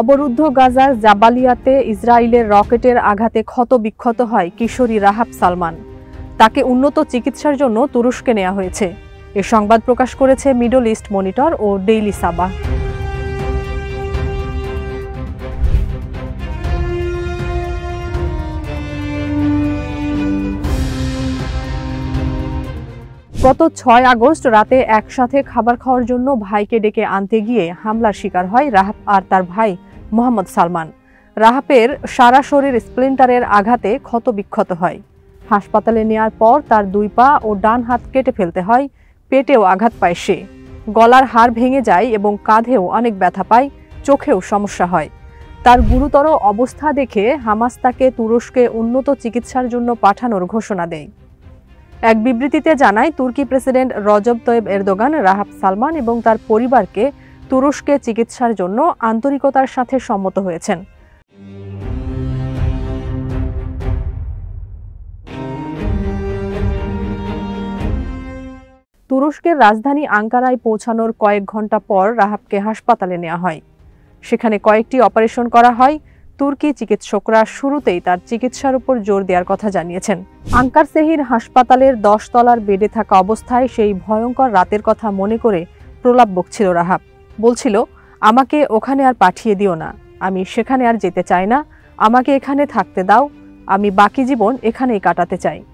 অবরুদ্ধ গাজার জাবালিয়াতে ইসরায়েলের রকেটের আঘাতে ক্ষতবিক্ষত হয় কিশোরী রাহাব সালমান। তাকে উন্নত চিকিৎসার জন্য তুরস্কে নেওয়া হয়েছে। এ সংবাদ প্রকাশ করেছে মিডল ইস্ট মনিটর ও ডেইলি সাবা। গত ছয় আগস্ট রাতে একসাথে খাবার খাওয়ার জন্য ভাইকে ডেকে আনতে গিয়ে হামলার শিকার হয় রাহাব আর তার ভাই। মোহাম্মদ সালমান। রাহাপের সারা শরীর স্প্লিন্টারের আঘাতে ক্ষতবিক্ষত হয়। হাসপাতালে নেয়ার পর তার দুই পা ও ডান হাত কেটে ফেলতে হয়, পেটেও আঘাত পায় সে। গলার হাড় ভেঙে যায় এবং কাঁধেও অনেক ব্যথা পায়, চোখেও সমস্যা হয়। তার গুরুতর অবস্থা দেখে হামাস তাকে তুরস্কে উন্নত চিকিৎসার জন্য পাঠানোর ঘোষণা দেয়। এক বিবৃতিতে জানায়, তুর্কি প্রেসিডেন্ট রজব তয়েব এরদোগান রাহাব সালমান এবং তার পরিবারকে তুরস্কে চিকিৎসার জন্য আন্তরিকতার সাথে সম্মত হয়েছেন। তুরস্কের রাজধানী আঙ্কারায় পৌঁছানোর কয়েক ঘণ্টা পর রাহাবকে হাসপাতালে নেওয়া হয়। সেখানে কয়েকটি অপারেশন করা হয়। তুর্কি চিকিৎসকরা শুরুতেই তার চিকিৎসার উপর জোর দেওয়ার কথা জানিয়েছেন। আঙ্কার সেহির হাসপাতালের দশতলার বেডে থাকা অবস্থায় সেই ভয়ঙ্কর রাতের কথা মনে করে প্রলাপ বকছিল রাহাব। বলছিল, আমাকে ওখানে আর পাঠিয়ে দিও না। আমি সেখানে আর যেতে চাই না। আমাকে এখানে থাকতে দাও। আমি বাকি জীবন এখানেই কাটাতে চাই।